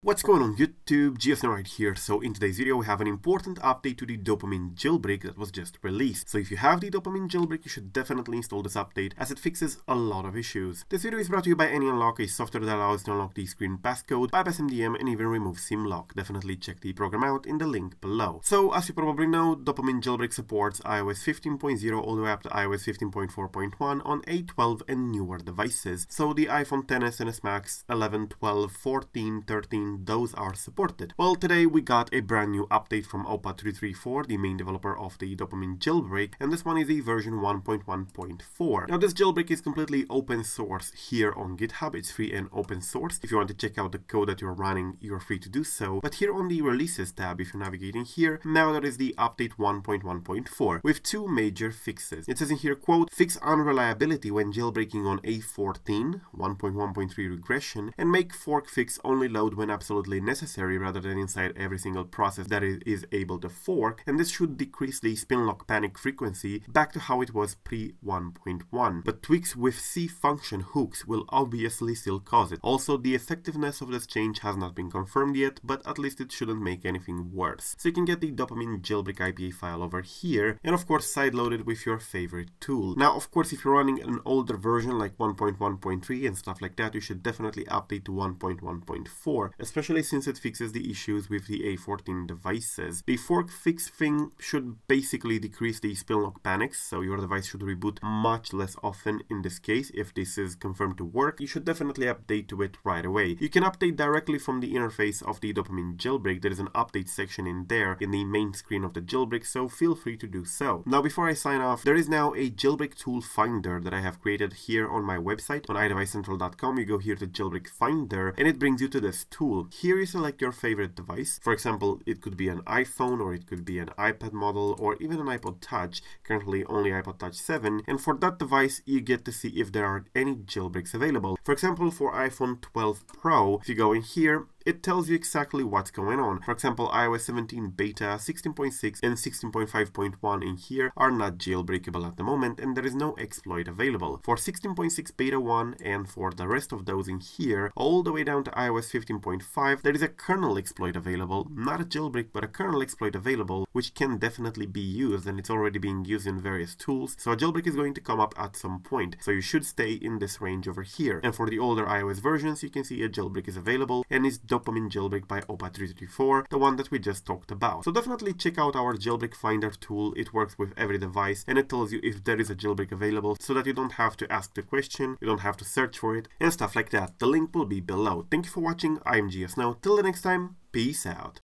What's going on YouTube, GeoSn0w right here. So in today's video we have an important update to the dopamine jailbreak that was just released. So if you have the dopamine jailbreak you should definitely install this update as it fixes a lot of issues. This video is brought to you by AnyUnlock, a software that allows to unlock the screen passcode, bypass MDM and even remove SIMlock. Definitely check the program out in the link below. So as you probably know, dopamine jailbreak supports iOS 15.0 all the way up to iOS 15.4.1 on A12 and newer devices. So the iPhone XS, and XS Max, 11, 12, 14, 13, those are supported. Well, today we got a brand new update from OPA334, the main developer of the dopamine jailbreak, and this one is the version 1.1.4. Now, this jailbreak is completely open source here on GitHub. It's free and open source. If you want to check out the code that you're running, you're free to do so. But here on the releases tab, if you're navigating here, now there is the update 1.1.4 with two major fixes. It says in here, quote, fix unreliability when jailbreaking on A14, 1.1.3 regression, and make fork fix only load when absolutely necessary rather than inside every single process that it is able to fork, and this should decrease the spin lock panic frequency back to how it was pre 1.1. But tweaks with C function hooks will obviously still cause it. Also, the effectiveness of this change has not been confirmed yet, but at least it shouldn't make anything worse. So you can get the dopamine jailbreak IPA file over here, and of course sideload it with your favorite tool. Now, of course, if you're running an older version like 1.1.3 and stuff like that, you should definitely update to 1.1.4, especially since it fixes the issues with the A14 devices. The fork fix thing should basically decrease the spin lock panics, so your device should reboot much less often in this case. If this is confirmed to work, you should definitely update to it right away. You can update directly from the interface of the dopamine jailbreak. There is an update section in there in the main screen of the jailbreak, so feel free to do so. Now, before I sign off, there is now a jailbreak tool finder that I have created here on my website on idevicecentral.com. You go here to jailbreak finder and it brings you to this tool Here you uh, select your favorite device. For example, it could be an iPhone or it could be an iPad model or even an iPod Touch, currently only iPod Touch 7. And for that device, you get to see if there are any jailbreaks available. For example, for iPhone 12 Pro, if you go in here, it tells you exactly what's going on. For example, iOS 17 beta, 16.6 and 16.5.1 in here are not jailbreakable at the moment and there is no exploit available. For 16.6 beta 1 and for the rest of those in here, all the way down to iOS 15.5, there is a kernel exploit available, not a jailbreak but a kernel exploit available, which can definitely be used and it's already being used in various tools, so a jailbreak is going to come up at some point, so you should stay in this range over here. And for the older iOS versions, you can see a jailbreak is available and is dopamine jailbreak by OPA334, the one that we just talked about. So definitely check out our jailbreak finder tool. It works with every device and it tells you if there is a jailbreak available so that you don't have to ask the question, you don't have to search for it and stuff like that. The link will be below. Thank you for watching. I'm GeoSn0w. Till the next time, peace out.